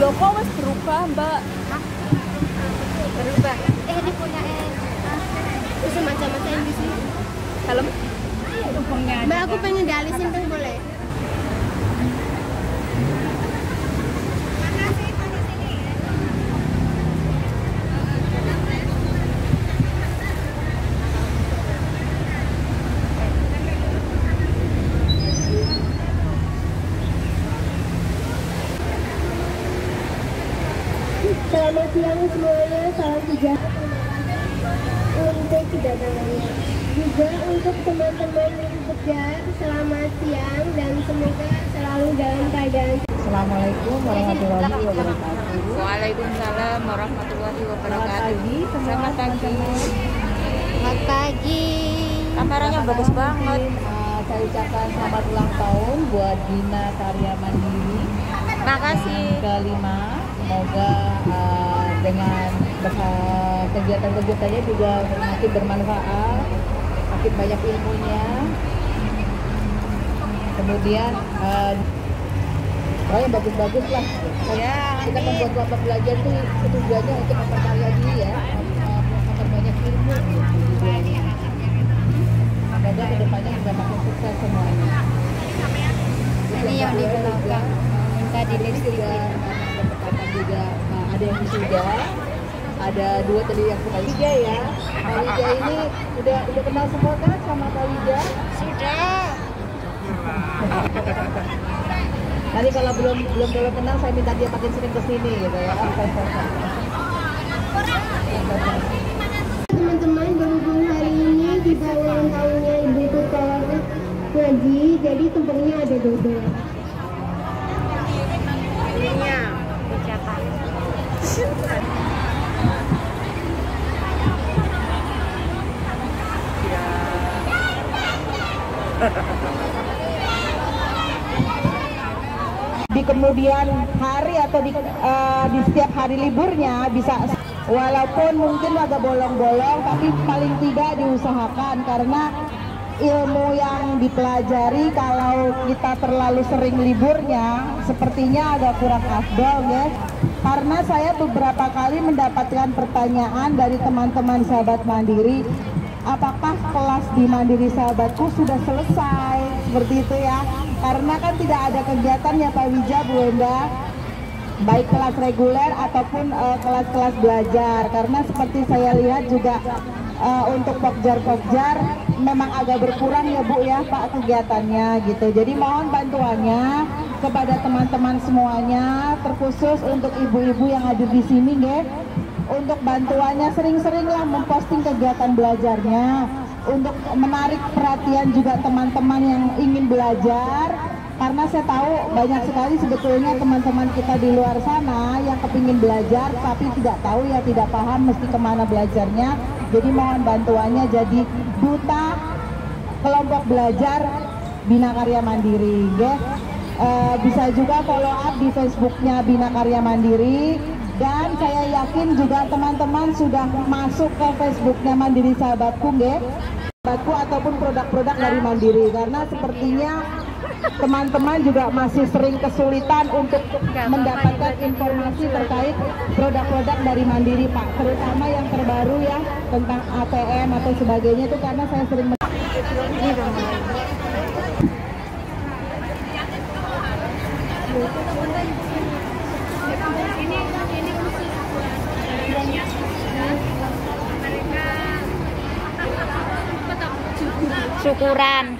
Loh kok wis berubah, Mbak? Hah? Berubah. Eh ini punya eh ah, bisa macam-macam di sini. Helm? Mbak aku pengen dialisin tuh boleh? Selamat siang semuanya, salam sejahtera untuk kedatangannya. Juga untuk teman-teman yang bekerja, selamat siang dan semoga selalu dalam keadaan Assalamualaikum warahmatullahi wabarakatuh. Waalaikumsalam warahmatullahi Selamat wabarakatuh. pagi Selamat pagi. Selamat pagi. Kameranya bagus banget. Uh, saya ucapkan selamat ulang tahun buat Dina Karya Mandiri Makasih. yang kelima. Semoga uh, dengan uh, kegiatan-kegiatannya juga makin bermanfaat, makin banyak ilmunya. Kemudian uh, pokoknya bagus-bagus lah. Ya, kita membuat kelompok belajar itu tujuannya untuk memperkaya diri ya mem- memperbanyak ilmu gitu. semoga ke depannya juga makin sukses semuanya Ini yang di belakang. Juga bertepatan juga uh, ada yang wisuda ada dua tadi yang Pak Wija ya. Pak Wija ini udah udah kenal semua kan sama Pak Wija Sudah. nanti kalau belum belum belum kenal saya minta dia makin sering ke sini gitu ya di kemudian hari atau di, eh, di setiap hari liburnya bisa walaupun mungkin agak bolong-bolong tapi paling tidak diusahakan karena ilmu yang dipelajari kalau kita terlalu sering liburnya sepertinya agak kurang afdol ya. Karena saya beberapa kali mendapatkan pertanyaan dari teman-teman sahabat mandiri apakah kelas di Mandiri Sahabatku sudah selesai? Seperti itu ya. Karena kan tidak ada kegiatan ya Pak Wija Bu Enda baik kelas reguler ataupun eh, kelas-kelas belajar. Karena seperti saya lihat juga eh, untuk pokjar-pokjar memang agak berkurang ya Bu ya Pak kegiatannya gitu. Jadi mohon bantuannya kepada teman-teman semuanya terkhusus untuk ibu-ibu yang hadir di sini nggih untuk bantuannya sering-seringlah memposting kegiatan belajarnya. Untuk menarik perhatian juga teman-teman yang ingin belajar. Karena saya tahu banyak sekali sebetulnya teman-teman kita di luar sana yang kepingin belajar tapi tidak tahu ya tidak paham mesti ke mana belajarnya. Jadi mohon bantuannya jadi duta kelompok belajar Bina Karya Mandiri ya. Eh, bisa juga follow up di Facebooknya Bina Karya Mandiri dan saya yakin juga teman-teman sudah masuk ke Facebooknya Mandiri Sahabatku nggih. Sahabatku ataupun produk-produk dari Mandiri karena sepertinya teman-teman juga masih sering kesulitan untuk mendapatkan informasi terkait produk-produk dari Mandiri Pak terutama yang terbaru ya tentang ATM atau sebagainya itu karena saya sering mulai. syukuran.